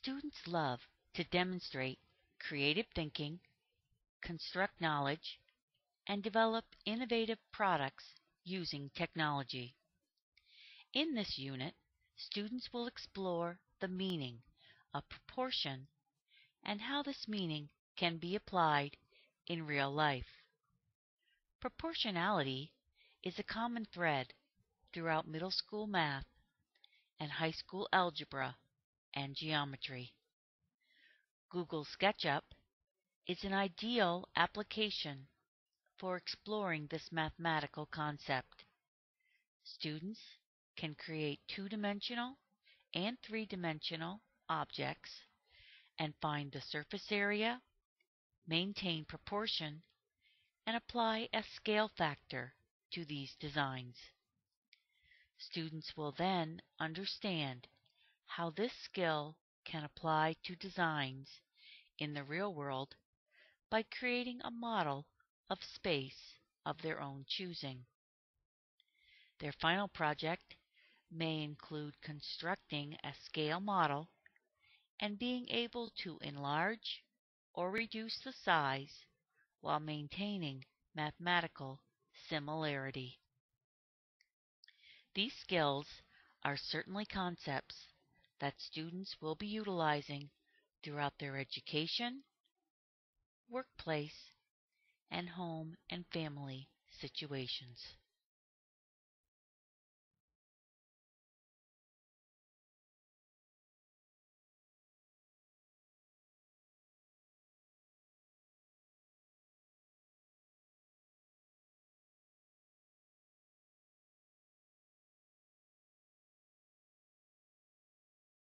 Students love to demonstrate creative thinking, construct knowledge, and develop innovative products using technology. In this unit, students will explore the meaning of proportion and how this meaning can be applied in real life. Proportionality is a common thread throughout middle school math and high school algebra and geometry. Google SketchUp is an ideal application for exploring this mathematical concept. Students can create two-dimensional and three-dimensional objects and find the surface area, maintain proportion, and apply a scale factor to these designs. Students will then understand how this skill can apply to designs in the real world by creating a model of space of their own choosing. Their final project may include constructing a scale model and being able to enlarge or reduce the size while maintaining mathematical similarity. These skills are certainly concepts that students will be utilizing throughout their education, workplace, and home and family situations.